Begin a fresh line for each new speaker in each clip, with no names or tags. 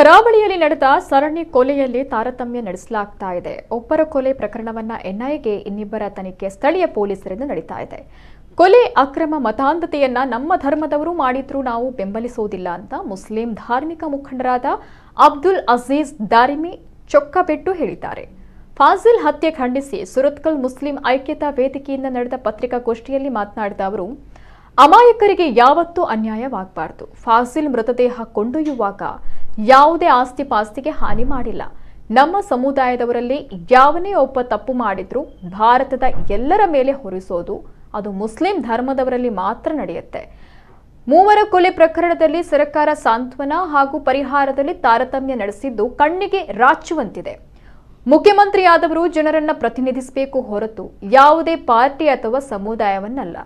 ಕರಾವಳಿಯಲ್ಲಿ ನಡೆದ ಸರಣಿ ಕೊಲೆಯಲ್ಲಿ ತಾರತಮ್ಯ ನಡೆಸಲಾಗ್ತಾ ಇದೆ. ಒಬ್ಬರ ಕೊಲೆ ಪ್ರಕರಣವನ್ನ ಎನ್ಐಎಗೆ ಇನ್ನಿಬ್ಬರ ತನಿಖೆ ಸ್ಥಳೀಯ ಪೊಲೀಸರಿಂದ ನಡೀತಾ ಇದೆ. ಕೊಲೆ ಅಕ್ರಮ ಮತಾಂಧತೆಯನ್ನ ನಮ್ಮ ಧರ್ಮದವರು ಮಾಡಿದ್ರೂ ನಾವು ಬೆಂಬಲಿಸೋದಿಲ್ಲ ಅಂತ ಮುಸ್ಲಿಂ ಧಾರ್ಮಿಕ ಮುಖಂಡರಾದ ಅಬ್ದುಲ್ ಅಜೀಜ್ ದಾರಿಮಿ ಚೊಕ್ಕಬೆಟ್ಟು ಹೇಳಿದ್ದಾರೆ. ಫಾಜಿಲ್ ಹತ್ಯೆ ಖಂಡಿಸಿ ಸುರತ್ಕಲ್ ಮುಸ್ಲಿಂ ಐಕ್ಯತಾ ವೇದಿಕೆಯಿಂದ ನಡೆದ ಪತ್ರಿಕಾಗೋಷ್ಠಿಯಲ್ಲಿ ಮಾತನಾಡಿದ ಅವರು, ಅಮಾಯಕರಿಗೆ ಯಾವತ್ತೂ ಅನ್ಯಾಯವಾಗಬಾರದು. ಫಾಜಿಲ್ ಮೃತದೇಹ ಕೊಂಡೊಯ್ಯುವಾಗ ಯಾವುದೇ ಆಸ್ತಿ ಪಾಸ್ತಿಗೆ ಹಾನಿ ಮಾಡಿಲ್ಲ. ನಮ್ಮ ಸಮುದಾಯದವರಲ್ಲಿ ಯಾವನೇ ಒಬ್ಬ ತಪ್ಪು ಮಾಡಿದ್ರೂ ಭಾರತದ ಎಲ್ಲರ ಮೇಲೆ ಹೊರಿಸೋದು ಅದು ಮುಸ್ಲಿಂ ಧರ್ಮದವರಲ್ಲಿ ಮಾತ್ರ ನಡೆಯುತ್ತೆ. ಮೂವರ ಕೊಲೆ ಪ್ರಕರಣದಲ್ಲಿ ಸರ್ಕಾರ ಸಾಂತ್ವನ ಹಾಗೂ ಪರಿಹಾರದಲ್ಲಿ ತಾರತಮ್ಯ ನಡೆಸಿದ್ದು ಕಣ್ಣಿಗೆ ರಾಚುವಂತಿದೆ ಮುಖ್ಯಮಂತ್ರಿಯಾದವರು ಜನರನ್ನ ಪ್ರತಿನಿಧಿಸಬೇಕು ಹೊರತು ಯಾವುದೇ ಪಾರ್ಟಿ ಅಥವಾ ಸಮುದಾಯವನ್ನಲ್ಲ.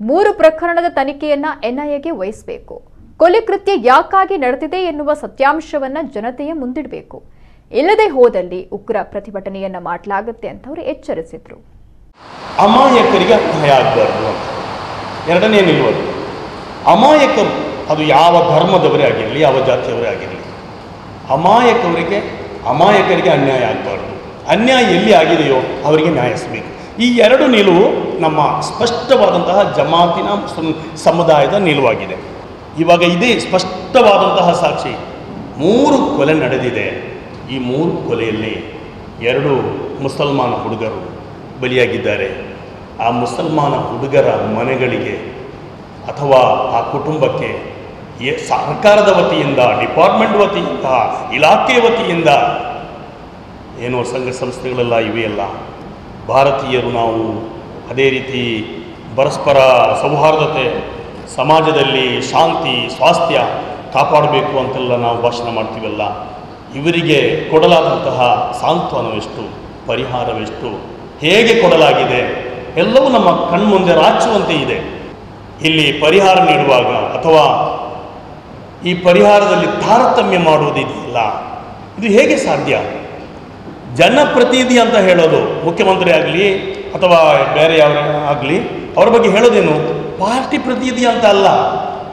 ಮೂರು ಪ್ರಕರಣದ ತನಿಖೆಯನ್ನ ಎನ್ಐಎಗೆ ವಹಿಸಬೇಕು. ಕೊಲೆ ಕೃತ್ಯ ಯಾಕಾಗಿ ನಡೆದಿದೆ ಎನ್ನುವ ಸತ್ಯಾಂಶವನ್ನ ಜನತೆಯ ಮುಂದಿಡಬೇಕು. ಇಲ್ಲದೆ ಹೋದಲ್ಲಿ ಉಗ್ರ ಪ್ರತಿಭಟನೆಯನ್ನ ಮಾಡಲಾಗುತ್ತೆ ಅಂತ ಅವರು ಎಚ್ಚರಿಸಿದ್ರು.
ಅಮಾಯಕರಿಗೆ ಭಯ ಆಗಬಾರ್ದು ಎರಡನೇ ನಿಲುವುದು ಅಮಾಯಕರು ಅದು ಯಾವ ಧರ್ಮದವರೇ ಆಗಿರಲಿ, ಯಾವ ಜಾತಿಯವರೇ ಆಗಿರಲಿ, ಅಮಾಯಕವರಿಗೆ, ಅಮಾಯಕರಿಗೆ ಅನ್ಯಾಯ ಆಗಬಾರ್ದು. ಅನ್ಯಾಯ ಎಲ್ಲಿ ಆಗಿದೆಯೋ ಅವರಿಗೆ ನ್ಯಾಯಿಸಬೇಕು. ಈ ಎರಡು ನಿಲುವು ನಮ್ಮ ಸ್ಪಷ್ಟವಾದಂತಹ ಜಮಾತಿನ ಸಮುದಾಯದ ನಿಲುವಾಗಿದೆ. ಇವಾಗ ಇದೇ ಸ್ಪಷ್ಟವಾದಂತಹ ಸಾಕ್ಷಿ. ಮೂರು ಕೊಲೆ ನಡೆದಿದೆ. ಈ ಮೂರು ಕೊಲೆಯಲ್ಲಿ ಎರಡು ಮುಸಲ್ಮಾನ ಹುಡುಗರು ಬಲಿಯಾಗಿದ್ದಾರೆ. ಆ ಮುಸಲ್ಮಾನ ಹುಡುಗರ ಮನೆಗಳಿಗೆ ಅಥವಾ ಆ ಕುಟುಂಬಕ್ಕೆ ಸರ್ಕಾರದ ವತಿಯಿಂದ, ಡಿಪಾರ್ಟ್ಮೆಂಟ್ ವತಿಯಿಂದ ಇಲಾಖೆ ವತಿಯಿಂದ ಏನು ಸಂಘ ಸಂಸ್ಥೆಗಳೆಲ್ಲ ಇವೆಯಲ್ಲ ಭಾರತೀಯರು ನಾವು ಅದೇ ರೀತಿ ಪರಸ್ಪರ ಸೌಹಾರ್ದತೆ ಸಮಾಜದಲ್ಲಿ ಶಾಂತಿ, ಸ್ವಾಸ್ಥ್ಯ ಕಾಪಾಡಬೇಕು ಅಂತೆಲ್ಲ ನಾವು ಭಾಷಣ ಮಾಡ್ತೀವಲ್ಲ, ಇವರಿಗೆ ಕೊಡಲಾದಂತಹ ಸಾಂತ್ವನವೆಷ್ಟು, ಪರಿಹಾರವೆಷ್ಟು, ಹೇಗೆ ಕೊಡಲಾಗಿದೆ, ಎಲ್ಲವೂ ನಮ್ಮ ಕಣ್ಮುಂದೆ ರಾಚುವಂತೆ ಇದೆ. ಇಲ್ಲಿ ಪರಿಹಾರ ನೀಡುವಾಗ ಅಥವಾ ಈ ಪರಿಹಾರದಲ್ಲಿ ತಾರತಮ್ಯ ಮಾಡುವುದಿದೆಯಲ್ಲ, ಇದು ಹೇಗೆ ಸಾಧ್ಯ? ಜನಪ್ರತಿನಿಧಿ ಅಂತ ಹೇಳೋದು ಮುಖ್ಯಮಂತ್ರಿ ಆಗಲಿ ಅಥವಾ ಬೇರೆ ಯಾವ ಆಗಲಿ, ಅವರ ಬಗ್ಗೆ ಹೇಳೋದೇನು? ಪಾರ್ಟಿ ಪ್ರತಿನಿಧಿ ಅಂತ ಅಲ್ಲ,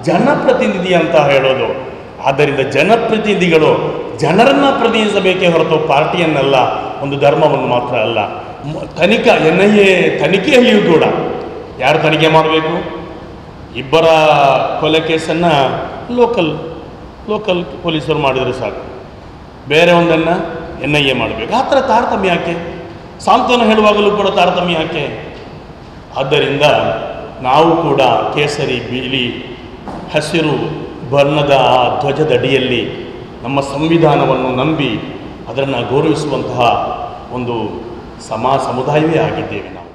ಜನಪ್ರತಿನಿಧಿ ಅಂತ ಹೇಳೋದು. ಆದ್ದರಿಂದ ಜನಪ್ರತಿನಿಧಿಗಳು ಜನರನ್ನು ಪ್ರತಿನಿಧಿಸಬೇಕೇ ಹೊರತು ಪಾರ್ಟಿಯನ್ನಲ್ಲ, ಒಂದು ಧರ್ಮವನ್ನು ಮಾತ್ರ ಅಲ್ಲ. ತನಿಖಾ ಎನ್ ಐ ಎ ತನಿಖೆಯಲ್ಲಿಯೂ ಕೂಡ ಯಾರು ತನಿಖೆ ಮಾಡಬೇಕು? ಇಬ್ಬರ ಕೊಲೆ ಕೇಸನ್ನು ಲೋಕಲ್ ಲೋಕಲ್ ಪೊಲೀಸರು ಮಾಡಿದರೆ ಸಾಕು. ಬೇರೆ ಒಂದನ್ನು ಎನ್ ಐ ಎ ಮಾಡಬೇಕು. ಆ ಥರ ತಾರತಮ್ಯ ಯಾಕೆ? ಸಾಂತ್ವನ ಹೇಳುವಾಗಲೂ ಕೂಡ ತಾರತಮ್ಯ ಯಾಕೆ? ಆದ್ದರಿಂದ ನಾವು ಕೂಡ ಕೇಸರಿ ಬಿಳಿ ಹಸಿರು ಬಣ್ಣದ ಆ ಧ್ವಜದಡಿಯಲ್ಲಿ ನಮ್ಮ ಸಂವಿಧಾನವನ್ನು ನಂಬಿ ಅದನ್ನು ಗೌರವಿಸುವಂತಹ ಒಂದು ಸಮಾ ಸಮುದಾಯವೇ ಆಗಿದ್ದೇವೆ ನಾವು.